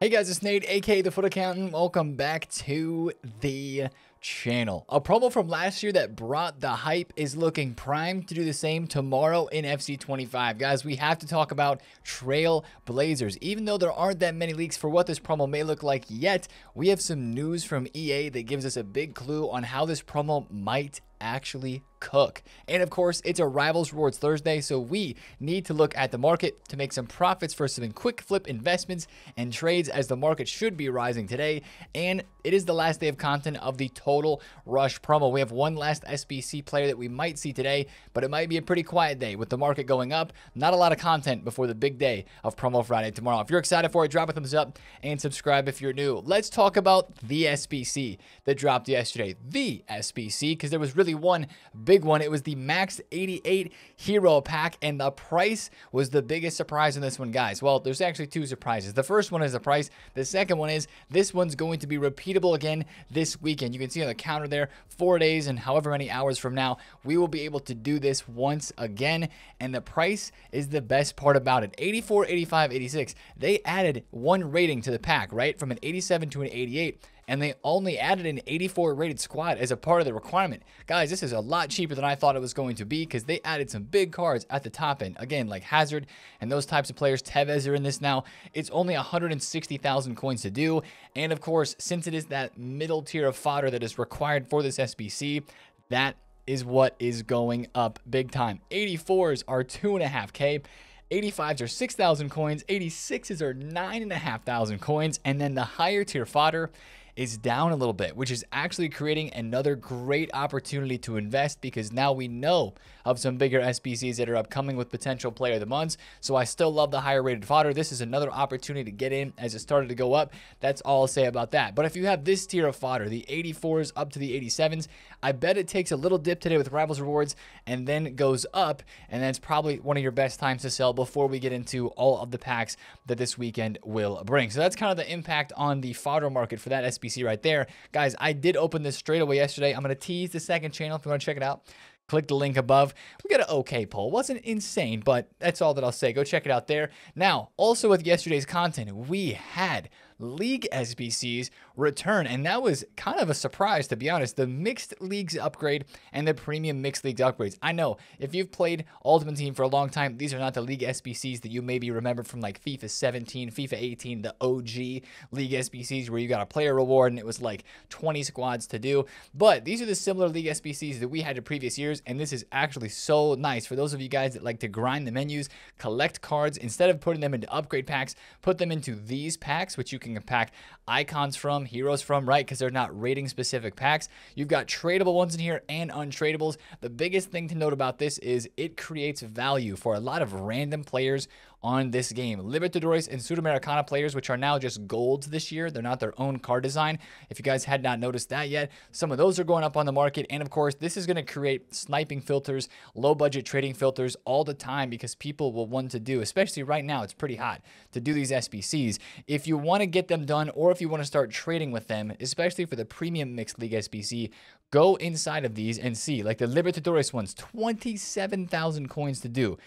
Hey guys, it's Nate, aka The FUT Accountant. Welcome back to the channel. A promo from last year that brought the hype is looking primed to do the same tomorrow in FC25. Guys, we have to talk about Trail Blazers. Even though there aren't that many leaks for what this promo may look like yet, we have some news from EA that gives us a big clue on how this promo might actually cook. And of course, it's a Rivals Rewards Thursday, so we need to look at the market to make some profits for some quick flip investments and trades as the market should be rising today. And it is the last day of content of the Total Total rush promo. We have one last SBC player that we might see today, but it might be a pretty quiet day with the market going up. Not a lot of content before the big day of Promo Friday tomorrow. If you're excited for it, drop a thumbs up and subscribe if you're new. Let's talk about the SBC that dropped yesterday. The SBC, because there was really one big one. It was the Max 88 Hero Pack, and the price was the biggest surprise in this one, guys. Well, there's actually two surprises. The first one is the price. The second one is this one's going to be repeatable again this weekend. You can see on the counter there, four days and however many hours from now, we will be able to do this once again. And the price is the best part about it. 84, 85, 86. They added one rating to the pack, right? From an 87 to an 88 and they only added an 84 rated squad as a part of the requirement. Guys, this is a lot cheaper than I thought it was going to be because they added some big cards at the top end. Again, like Hazard and those types of players. Tevez are in this now. It's only 160,000 coins to do. And of course, since it is that middle tier of fodder that is required for this SBC, that is what is going up big time. 84s are 2.5k. 85s are 6,000 coins, 86s are 9,500 coins, and then the higher tier fodder is down a little bit, which is actually creating another great opportunity to invest because now we know of some bigger SBCs that are upcoming with potential player of the months. So I still love the higher rated fodder. This is another opportunity to get in as it started to go up. That's all I'll say about that. But if you have this tier of fodder, the 84s up to the 87s, I bet it takes a little dip today with Rivals Rewards and then goes up. And that's probably one of your best times to sell before we get into all of the packs that this weekend will bring. So that's kind of the impact on the fodder market for that SBC right there. Guys, I did open this straight away yesterday. I'm going to tease the second channel if you want to check it out. Click the link above. We got an okay poll. Wasn't insane, but that's all that I'll say. Go check it out there. Now, also with yesterday's content, we had League SBCs return. And that was kind of a surprise, to be honest. The Mixed Leagues upgrade and the Premium Mixed Leagues upgrades. I know if you've played Ultimate Team for a long time, these are not the League SBCs that you maybe remember from like FIFA 17, FIFA 18, the OG League SBCs where you got a player reward and it was like 20 squads to do. But these are the similar League SBCs that we had in previous years. And this is actually so nice for those of you guys that like to grind the menus, collect cards, instead of putting them into upgrade packs, put them into these packs, which you can pack icons from, heroes from, right? Because they're not rating specific packs. You've got tradable ones in here and untradables. The biggest thing to note about this is it creates value for a lot of random players on this game. Libertadores and Sudamericana players, which are now just golds this year. They're not their own card design. If you guys had not noticed that yet, some of those are going up on the market. And of course, this is going to create sniping filters, low budget trading filters all the time because people will want to do, especially right now, it's pretty hot to do these SBCs. If you want to get them done or if you want to start trading with them, especially for the premium mixed league SBC, go inside of these and see. Like the Libertadores ones, 27,000 coins to do.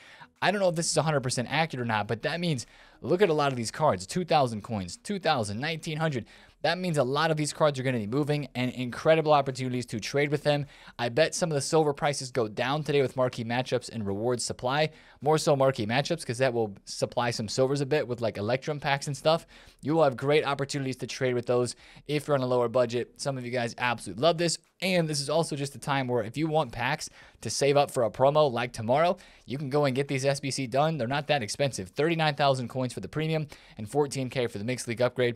I don't know if this is 100% accurate or not, but that means look at a lot of these cards 2,000 coins, 2,000, 1,900. That means a lot of these cards are going to be moving and incredible opportunities to trade with them. I bet some of the silver prices go down today with marquee matchups and reward supply. More so marquee matchups because that will supply some silvers a bit with like Electrum packs and stuff. You will have great opportunities to trade with those if you're on a lower budget. Some of you guys absolutely love this. And this is also just a time where if you want packs to save up for a promo like tomorrow, you can go and get these SBC done. They're not that expensive. 39,000 coins for the premium and 14K for the mixed league upgrade.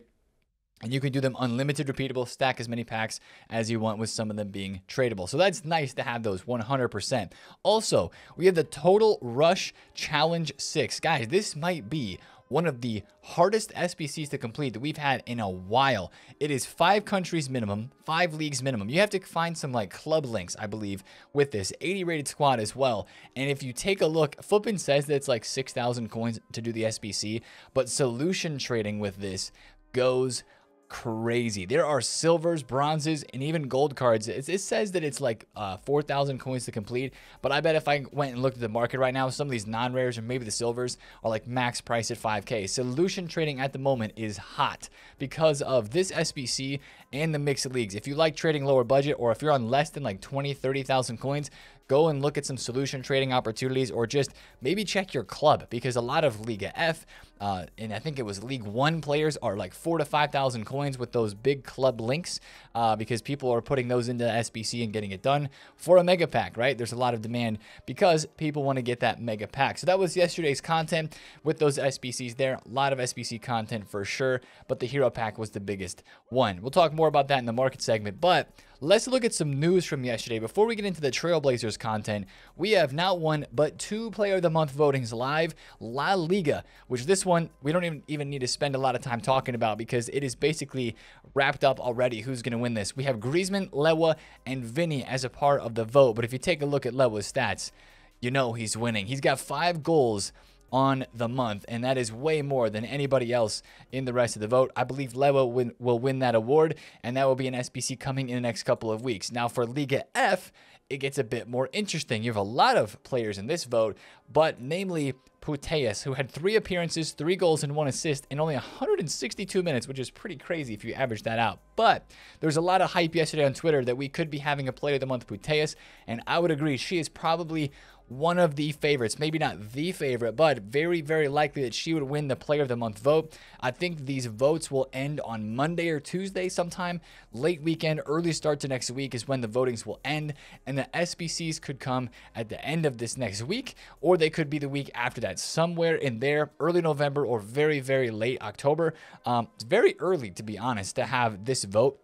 And you can do them unlimited, repeatable, stack as many packs as you want with some of them being tradable. So that's nice to have those 100%. Also, we have the Total Rush Challenge 6. Guys, this might be one of the hardest SBCs to complete that we've had in a while. It is five countries minimum, five leagues minimum. You have to find some like club links, I believe, with this 80 rated squad as well. And if you take a look, FUTBIN says that it's like 6,000 coins to do the SBC, but solution trading with this goes crazy. There are silvers, bronzes, and even gold cards. It, it says that it's like uh, 4,000 coins to complete, but I bet if I went and looked at the market right now, some of these non-rares or maybe the silvers are like max price at 5k. Solution trading at the moment is hot because of this SBC and the mixed leagues. If you like trading lower budget or if you're on less than like 20, 30,000 coins, go and look at some solution trading opportunities or just maybe check your club because a lot of Liga F uh, and I think it was League One players are like four to 5,000 coins with those big club links uh, because people are putting those into SBC and getting it done for a mega pack, right? There's a lot of demand because people want to get that mega pack. So that was yesterday's content with those SBCs there. A lot of SBC content for sure, but the hero pack was the biggest one. We'll talk more about that in the market segment, but Let's look at some news from yesterday. Before we get into the Trailblazers content, we have not one but two Player of the Month votings live. La Liga, which this one we don't even, even need to spend a lot of time talking about because it is basically wrapped up already who's going to win this. We have Griezmann, Lewa, and Vinny as a part of the vote. But if you take a look at Lewa's stats, you know he's winning. He's got five goals on the month, and that is way more than anybody else in the rest of the vote. I believe Lewa win, will win that award, and that will be an SBC coming in the next couple of weeks. Now, for Liga F, it gets a bit more interesting. You have a lot of players in this vote, but namely Putellas, who had three appearances, three goals, and one assist in only 162 minutes, which is pretty crazy if you average that out. But there's a lot of hype yesterday on Twitter that we could be having a player of the month, Putellas, and I would agree. She is probably one of the favorites, maybe not the favorite, but very, very likely that she would win the Player of the Month vote. I think these votes will end on Monday or Tuesday sometime. Late weekend, early start to next week is when the votings will end, and the SBCs could come at the end of this next week, or they could be the week after that, somewhere in there, early November or very, very late October. Um, it's very early, to be honest, to have this vote.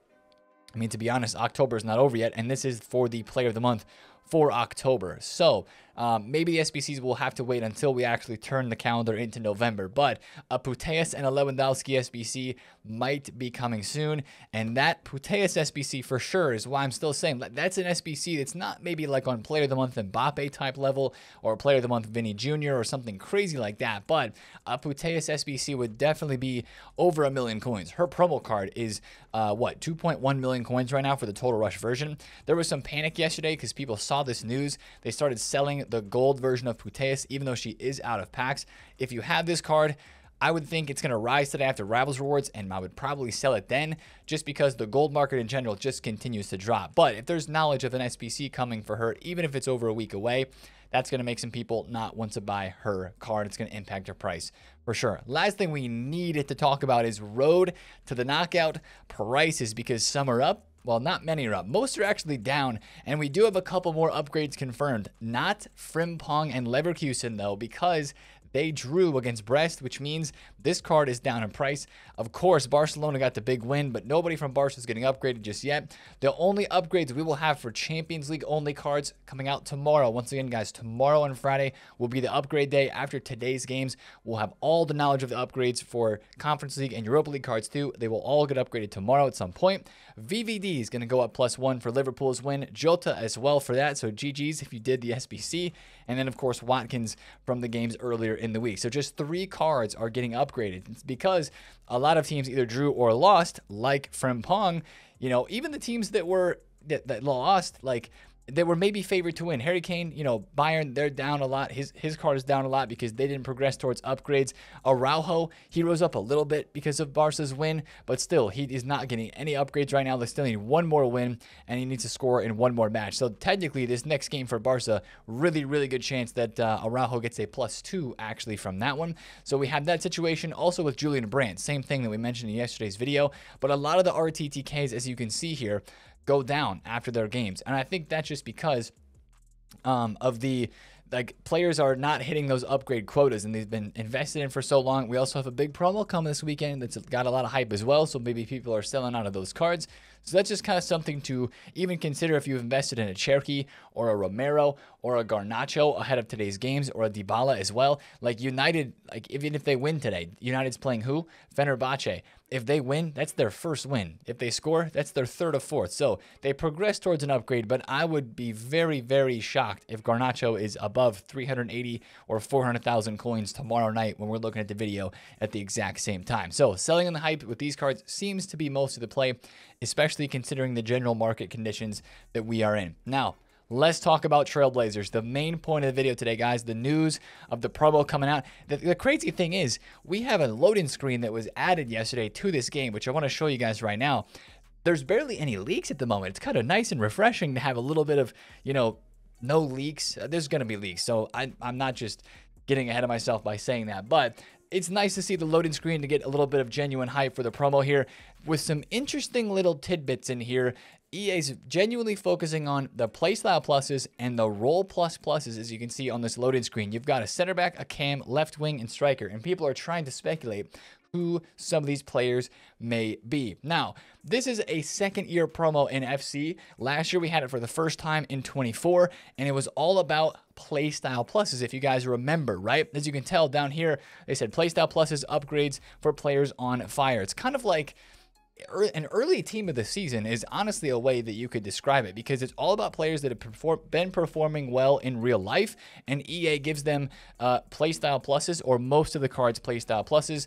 I mean, to be honest, October is not over yet, and this is for the Player of the Month for October. So um, maybe the SBCs will have to wait until we actually turn the calendar into November. But a Putellas and a Lewandowski SBC might be coming soon. And that Putellas SBC for sure is why I'm still saying that's an SBC that's not maybe like on Player of the Month Mbappe type level or Player of the Month Vinny Jr. or something crazy like that. But a Putellas SBC would definitely be over a million coins. Her promo card is uh, what 2.1 million coins right now for the Total Rush version. There was some panic yesterday because people saw this news. They started selling the gold version of Putellas, even though she is out of packs. If you have this card, I would think it's going to rise today after Rivals Rewards, and I would probably sell it then just because the gold market in general just continues to drop. But if there's knowledge of an SBC coming for her, even if it's over a week away, that's going to make some people not want to buy her card. It's going to impact her price for sure. Last thing we needed to talk about is road to the knockout prices because some are up, well, not many are up. Most are actually down, and we do have a couple more upgrades confirmed. Not Frimpong and Leverkusen, though, because they drew against Brest, which means this card is down in price. Of course, Barcelona got the big win, but nobody from Barca is getting upgraded just yet. The only upgrades we will have for Champions League only cards coming out tomorrow. Once again, guys, tomorrow and Friday will be the upgrade day. After today's games, we'll have all the knowledge of the upgrades for Conference League and Europa League cards too. They will all get upgraded tomorrow at some point. VVD is going to go up plus one for Liverpool's win. Jota as well for that. So GG's if you did the SBC. And then, of course, Watkins from the games earlier in the week. So just three cards are getting upgraded. It's because a lot of teams either drew or lost, like Frimpong. You know, even the teams that were that, that lost, like they were maybe favored to win. Harry Kane, you know, Bayern, they're down a lot. His his card is down a lot because they didn't progress towards upgrades. Araujo, he rose up a little bit because of Barca's win, but still, he is not getting any upgrades right now. They still need one more win, and he needs to score in one more match. So technically, this next game for Barca, really, really good chance that uh, Araujo gets a plus two actually from that one. So we have that situation also with Julian Brandt. Same thing that we mentioned in yesterday's video, but a lot of the RTTKs, as you can see here, go down after their games. And I think that's just because um, of the like players are not hitting those upgrade quotas and they've been invested in for so long. We also have a big promo coming this weekend that's got a lot of hype as well. So maybe people are selling out of those cards. So that's just kind of something to even consider if you've invested in a Cherokee or a Romero or a Garnacho ahead of today's games or a Dybala as well. Like United, like even if they win today, United's playing who? Fenerbahce. If they win, that's their first win. If they score, that's their third or fourth. So they progress towards an upgrade, but I would be very, very shocked if Garnacho is above 380 or 400,000 coins tomorrow night when we're looking at the video at the exact same time. So selling in the hype with these cards seems to be most of the play, especially considering the general market conditions that we are in. Now, Let's talk about Trailblazers. The main point of the video today, guys, the news of the promo coming out. The, the, crazy thing is, we have a loading screen that was added yesterday to this game, which I want to show you guys right now. There's barely any leaks at the moment. It's kind of nice and refreshing to have a little bit of, you know, no leaks. There's going to be leaks. So I, I'm not just getting ahead of myself by saying that. But it's nice to see the loading screen to get a little bit of genuine hype for the promo here with some interesting little tidbits in here EA's genuinely focusing on the playstyle pluses and the role plus pluses, as you can see on this loading screen. You've got a center back, a cam, left wing, and striker, and people are trying to speculate who some of these players may be. Now, this is a second year promo in FC. Last year we had it for the first time in 24, and it was all about playstyle pluses, if you guys remember, right? As you can tell down here, they said playstyle pluses upgrades for players on fire. It's kind of like an early team of the season is honestly a way that you could describe it because it's all about players that have perform, been performing well in real life, and EA gives them uh, playstyle pluses or most of the cards playstyle pluses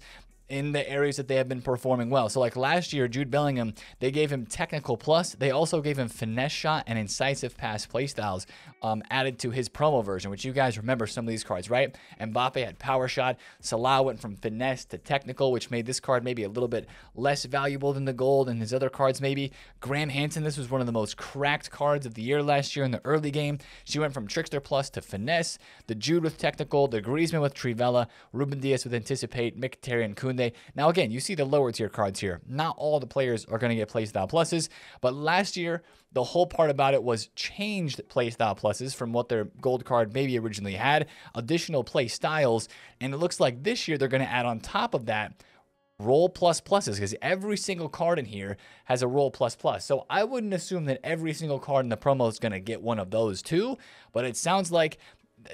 in the areas that they have been performing well. So, like last year, Jude Bellingham, they gave him technical plus. They also gave him finesse shot and incisive pass playstyles um, added to his promo version, which you guys remember some of these cards, right? Mbappe had power shot. Salah went from finesse to technical, which made this card maybe a little bit less valuable than the gold and his other cards, maybe. Graham Hansen, this was one of the most cracked cards of the year last year in the early game. She went from trickster plus to finesse. The Jude with technical, the Griezmann with Trivela, Ruben Dias with anticipate, Mkhitaryan Kun now, again, you see the lower tier cards here. Not all the players are going to get playstyle pluses, but last year, the whole part about it was changed playstyle pluses from what their gold card maybe originally had, additional play styles, and it looks like this year they're going to add on top of that role plus pluses because every single card in here has a role plus plus. So I wouldn't assume that every single card in the promo is going to get one of those too, but it sounds like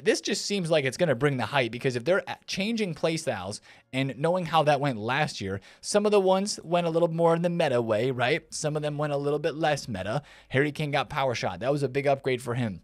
this just seems like it's going to bring the hype because if they're changing playstyles and knowing how that went last year, some of the ones went a little more in the meta way, right? Some of them went a little bit less meta. Harry Kane got power shot. That was a big upgrade for him.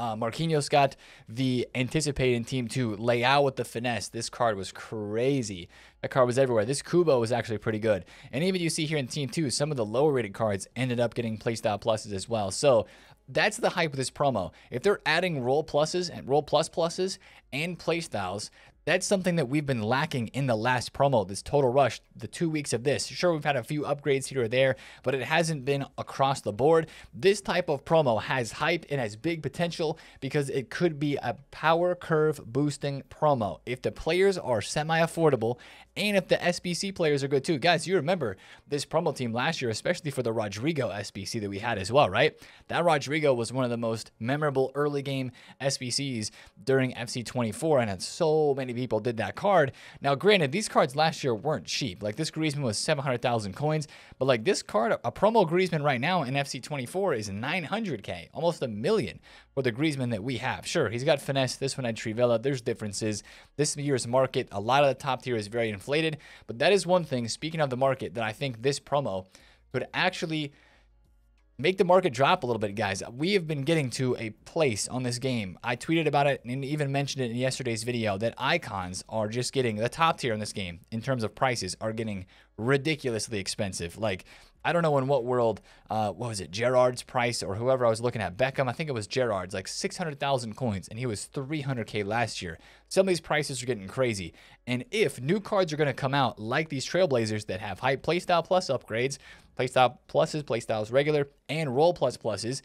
Uh, Marquinhos got the anticipated team to lay out with the finesse. This card was crazy. That card was everywhere. This Kubo was actually pretty good. And even you see here in Team 2, some of the lower rated cards ended up getting playstyle pluses as well. So that's the hype of this promo. If they're adding role pluses and role plus pluses and playstyles, that's something that we've been lacking in the last promo, this Total Rush, the two weeks of this. Sure, we've had a few upgrades here or there, but it hasn't been across the board. This type of promo has hype and has big potential because it could be a power curve boosting promo. If the players are semi affordable and if the SBC players are good too. Guys, you remember this promo team last year, especially for the Rodrygo SBC that we had as well, right? That Rodrygo was one of the most memorable early game SBCs during FC24 and had so many many people did that card. Now, granted, these cards last year weren't cheap. Like this Griezmann was 700,000 coins, but like this card, a promo Griezmann right now in FC24 is 900k, almost a million for the Griezmann that we have. Sure, he's got finesse. This one had Trivela. There's differences. This year's market, a lot of the top tier is very inflated, but that is one thing. Speaking of the market, that I think this promo could actually make the market drop a little bit, guys. We have been getting to a place on this game. I tweeted about it and even mentioned it in yesterday's video that icons are just getting the top tier in this game in terms of prices are getting ridiculously expensive. Like, I don't know in what world, uh, what was it, Gerrard's price or whoever I was looking at, Beckham, I think it was Gerrard's, like 600,000 coins, and he was 300K last year. Some of these prices are getting crazy. And if new cards are going to come out like these Trailblazers that have high playstyle plus upgrades, playstyle pluses, playstyles regular, and role plus pluses,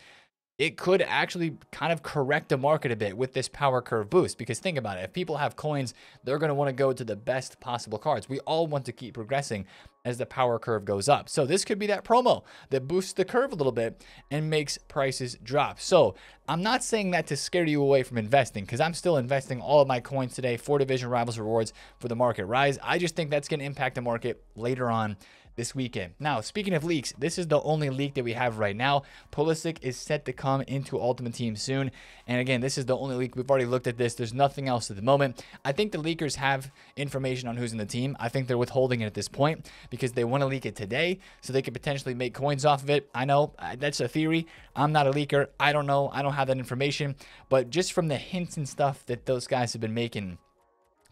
it could actually kind of correct the market a bit with this power curve boost. Because think about it, if people have coins, they're going to want to go to the best possible cards. We all want to keep progressing as the power curve goes up. So this could be that promo that boosts the curve a little bit and makes prices drop. So I'm not saying that to scare you away from investing because I'm still investing all of my coins today for Division Rivals rewards for the market rise. I just think that's going to impact the market later on this weekend. Now, speaking of leaks, this is the only leak that we have right now. Pulisic is set to come into Ultimate Team soon. And again, this is the only leak. We've already looked at this. There's nothing else at the moment. I think the leakers have information on who's in the team. I think they're withholding it at this point because they want to leak it today so they could potentially make coins off of it. I know uh, that's a theory. I'm not a leaker. I don't know. I don't have that information. But just from the hints and stuff that those guys have been making,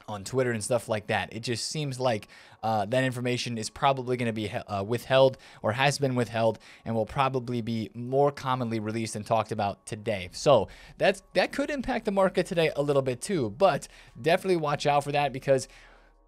on Twitter and stuff like that. It just seems like uh, that information is probably going to be uh, withheld or has been withheld and will probably be more commonly released and talked about today. So that's that could impact the market today a little bit too, but definitely watch out for that because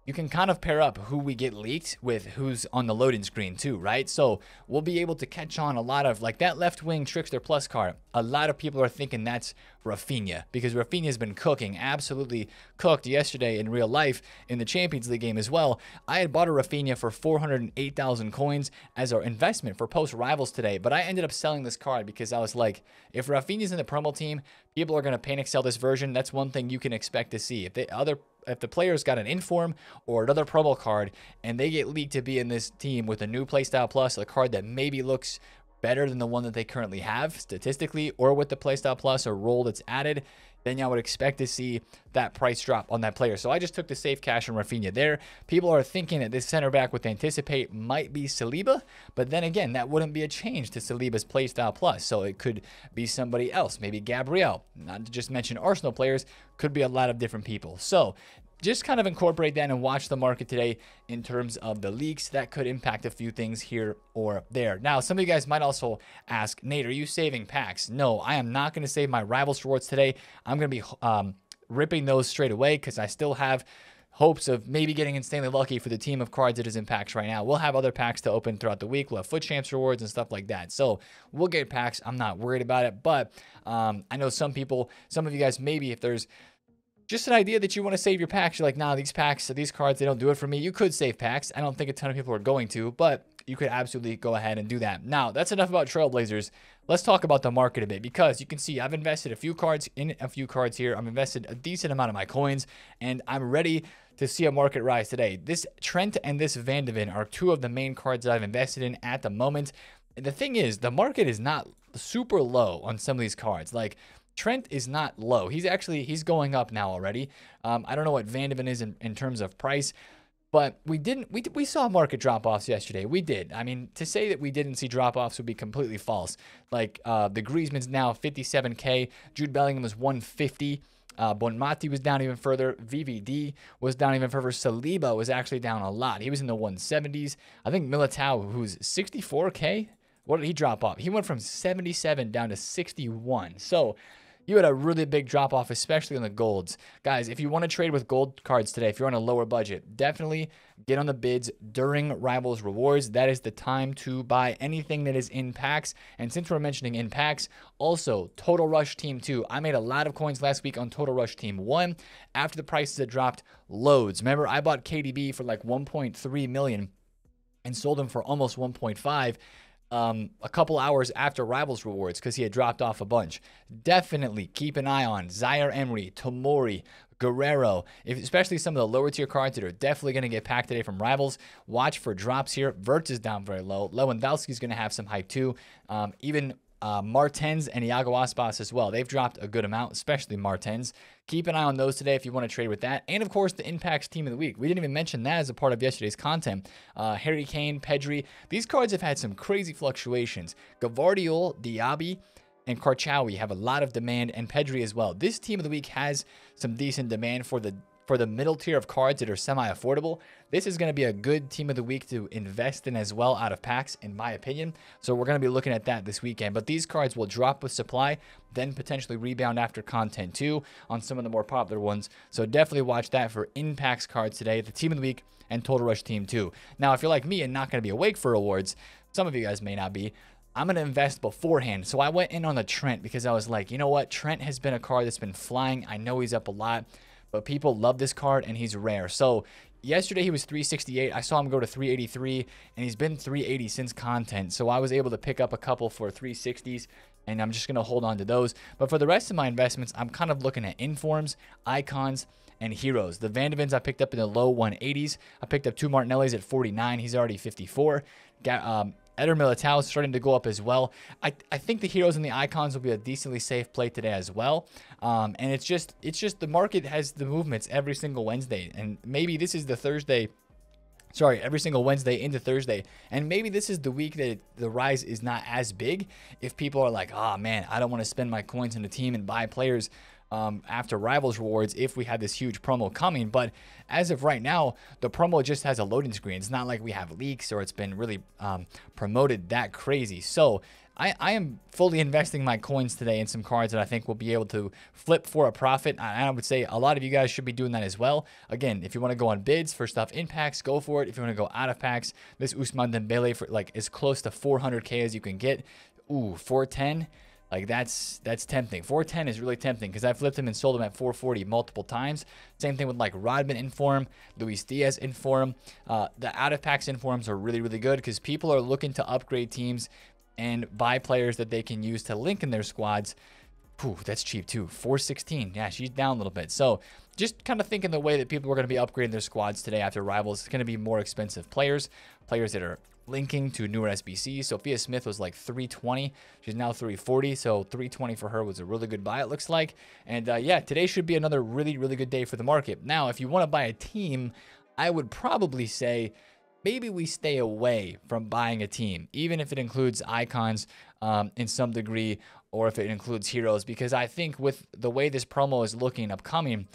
you can kind of pair up who we get leaked with who's on the loading screen too, right? So we'll be able to catch on a lot of like that left wing trickster plus card. A lot of people are thinking that's Raphinha because Raphinha's been cooking, absolutely cooked yesterday in real life in the Champions League game as well. I had bought a Raphinha for 408,000 coins as our investment for post rivals today, but I ended up selling this card because I was like, if Raphinha's in the promo team, people are going to panic sell this version. That's one thing you can expect to see. If the other if the player's got an inform or another promo card and they get leaked to be in this team with a new playstyle plus, a card that maybe looks better than the one that they currently have statistically, or with the playstyle plus or role that's added, then I would expect to see that price drop on that player. So I just took the safe cash on Raphinha there. People are thinking that this center back with anticipate might be Saliba, but then again, that wouldn't be a change to Saliba's playstyle plus. So it could be somebody else, maybe Gabriel. Not to just mention Arsenal players, could be a lot of different people. So just kind of incorporate that and watch the market today in terms of the leaks that could impact a few things here or there. Now, some of you guys might also ask, Nate, are you saving packs? No, I am not going to save my rivals rewards today. I'm going to be um, ripping those straight away because I still have hopes of maybe getting insanely lucky for the team of cards that is in packs right now. We'll have other packs to open throughout the week. We'll have FUT champs rewards and stuff like that. So we'll get packs. I'm not worried about it, but um, I know some people, some of you guys, maybe if there's just an idea that you want to save your packs. You're like, nah, these packs, these cards, they don't do it for me. You could save packs. I don't think a ton of people are going to, but you could absolutely go ahead and do that. Now, that's enough about Trailblazers. Let's talk about the market a bit because you can see I've invested a few cards in a few cards here. I've invested a decent amount of my coins, and I'm ready to see a market rise today. This Trent and this Van de Ven are two of the main cards that I've invested in at the moment. And the thing is, the market is not super low on some of these cards. Like Trent is not low. He's actually he's going up now already. Um, I don't know what Van de is in, in terms of price, but we didn't we we saw market drop offs yesterday. We did. I mean, to say that we didn't see drop offs would be completely false. Like uh, the Griezmann's now 57k. Jude Bellingham was 150. Uh, Bonmati was down even further. VVD was down even further. Saliba was actually down a lot. He was in the 170s. I think Militao, who's 64K, what did he drop off? He went from 77 down to 61. So you had a really big drop off, especially on the golds. Guys, if you want to trade with gold cards today, if you're on a lower budget, definitely get on the bids during Rivals Rewards. That is the time to buy anything that is in packs. And since we're mentioning in packs, also Total Rush Team 2. I made a lot of coins last week on Total Rush Team 1 after the prices had dropped loads. Remember, I bought KDB for like 1.3 million and sold them for almost 1.5 um, a couple hours after Rivals Rewards because he had dropped off a bunch. Definitely keep an eye on Zaire Emery, Tomori, Guerrero, if, especially some of the lower tier cards that are definitely going to get packed today from Rivals. Watch for drops here. Wirtz is down very low. Lewandowski is going to have some hype too. Um, even uh, Martens and Iago Aspas as well. They've dropped a good amount, especially Martens. Keep an eye on those today if you want to trade with that. And of course, the Impacts Team of the Week. We didn't even mention that as a part of yesterday's content. Uh, Harry Kane, Pedri. These cards have had some crazy fluctuations. Gvardiol, Diaby, and Karchawi have a lot of demand, and Pedri as well. This Team of the Week has some decent demand for the for the middle tier of cards that are semi-affordable, this is going to be a good team of the week to invest in as well out of packs, in my opinion. So we're going to be looking at that this weekend. But these cards will drop with supply, then potentially rebound after content too on some of the more popular ones. So definitely watch that for in-packs cards today, the team of the week, and Total Rush Team 2. Now, if you're like me and not going to be awake for awards, some of you guys may not be, I'm going to invest beforehand. So I went in on the Trent because I was like, you know what? Trent has been a card that's been flying. I know he's up a lot but people love this card and he's rare. So yesterday he was 368. I saw him go to 383, and he's been 380 since content. So I was able to pick up a couple for 360s, and I'm just going to hold on to those. But for the rest of my investments, I'm kind of looking at informs, icons, and heroes. The Van de Vens I picked up in the low 180s. I picked up two Martinellis at 49. He's already 54. Got, um, Eder Militao is starting to go up as well. I, I think the heroes and the icons will be a decently safe play today as well. Um, and it's just it's just the market has the movements every single Wednesday, and maybe this is the Thursday. Sorry, every single Wednesday into Thursday. And maybe this is the week that the rise is not as big. If people are like, oh man, I don't want to spend my coins on a team and buy players um, after Rivals Rewards if we had this huge promo coming. But as of right now, the promo just has a loading screen. It's not like we have leaks or it's been really um, promoted that crazy. So I, I, am fully investing my coins today in some cards that I think will be able to flip for a profit. I, I would say a lot of you guys should be doing that as well. Again, if you want to go on bids for stuff in packs, go for it. If you want to go out of packs, this Ousmane Dembele for like as close to 400k as you can get. Ooh, 410. Like that's that's tempting. 410 is really tempting because I flipped him and sold him at 440 multiple times. Same thing with like Rodman Inform, Luis Diaz Inform. Uh, the out of packs Informs are really really good because people are looking to upgrade teams and buy players that they can use to link in their squads. Whew, that's cheap too. 416. Yeah, she's down a little bit. So just kind of thinking the way that people are going to be upgrading their squads today after rivals. It's going to be more expensive players, players that are linking to newer SBC. Sophia Smith was like 320. She's now 340. So 320 for her was a really good buy, it looks like. And uh, yeah, today should be another really, really good day for the market. Now, if you want to buy a team, I would probably say maybe we stay away from buying a team, even if it includes icons um, in some degree or if it includes heroes, because I think with the way this promo is looking upcoming,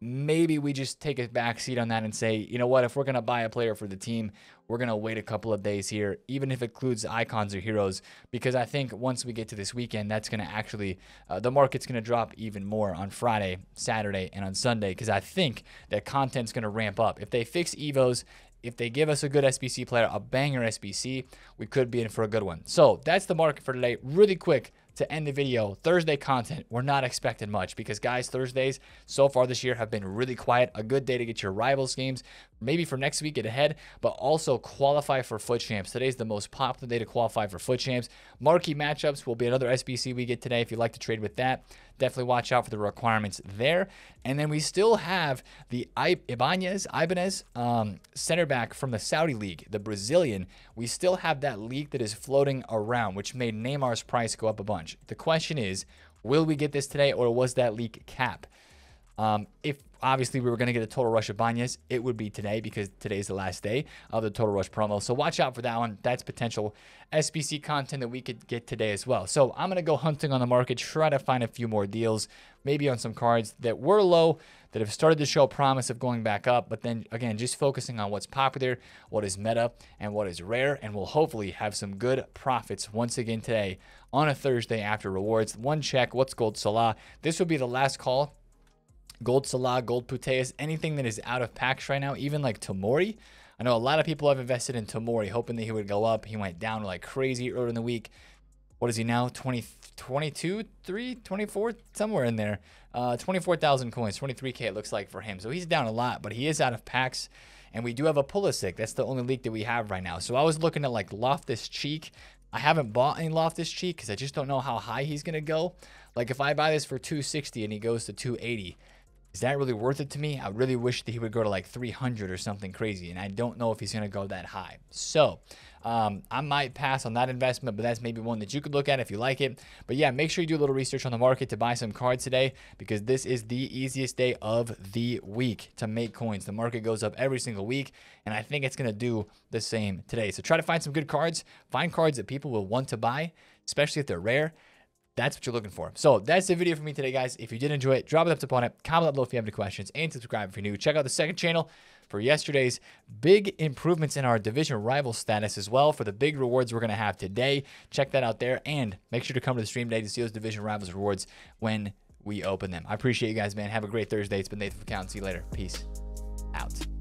maybe we just take a back seat on that and say, you know what, if we're going to buy a player for the team, we're going to wait a couple of days here, even if it includes icons or heroes, because I think once we get to this weekend, that's going to actually, uh, the market's going to drop even more on Friday, Saturday, and on Sunday, because I think that content's going to ramp up. If they fix Evos, if they give us a good SBC player, a banger SBC, we could be in for a good one. So that's the market for today. Really quick, to end the video, Thursday content, we're not expecting much because, guys, Thursdays so far this year have been really quiet. A good day to get your rivals games, maybe for next week, get ahead, but also qualify for FUT Champs. Today's the most popular day to qualify for FUT Champs. Marquee matchups will be another SBC we get today if you'd like to trade with that. Definitely watch out for the requirements there. And then we still have the Ibanez, Ibanez um, center back from the Saudi League, the Brazilian. We still have that leak that is floating around, which made Neymar's price go up a bunch. The question is, will we get this today or was that leak cap? Um, if obviously we were going to get a Total Rush of Banyas, it would be today because today's the last day of the Total Rush promo. So watch out for that one. That's potential SBC content that we could get today as well. So I'm going to go hunting on the market, try to find a few more deals, maybe on some cards that were low, that have started to show promise of going back up. But then again, just focusing on what's popular, what is meta, and what is rare. And we'll hopefully have some good profits once again today on a Thursday after rewards. One check, what's gold Salah? This will be the last call Gold Salah, Gold Putellas, anything that is out of packs right now, even like Tomori. I know a lot of people have invested in Tomori, hoping that he would go up. He went down like crazy earlier in the week. What is he now? 20, 22, 3, 24, somewhere in there. Uh, 24,000 coins, 23K it looks like for him. So he's down a lot, but he is out of packs. And we do have a Pulisic. That's the only leak that we have right now. So I was looking at like Loftus Cheek. I haven't bought any Loftus Cheek because I just don't know how high he's going to go. Like if I buy this for 260 and he goes to 280, is that really worth it to me? I really wish that he would go to like 300 or something crazy, and I don't know if he's going to go that high. So um, I might pass on that investment, but that's maybe one that you could look at if you like it. But yeah, make sure you do a little research on the market to buy some cards today because this is the easiest day of the week to make coins. The market goes up every single week, and I think it's going to do the same today. So try to find some good cards, find cards that people will want to buy, especially if they're rare that's what you're looking for. So that's the video for me today, guys. If you did enjoy it, drop a thumbs up on it, comment below if you have any questions, and subscribe if you're new. Check out the second channel for yesterday's big improvements in our division rival status as well for the big rewards we're going to have today. Check that out there, and make sure to come to the stream today to see those division rivals rewards when we open them. I appreciate you guys, man. Have a great Thursday. It's been Nathan Count. See you later. Peace out.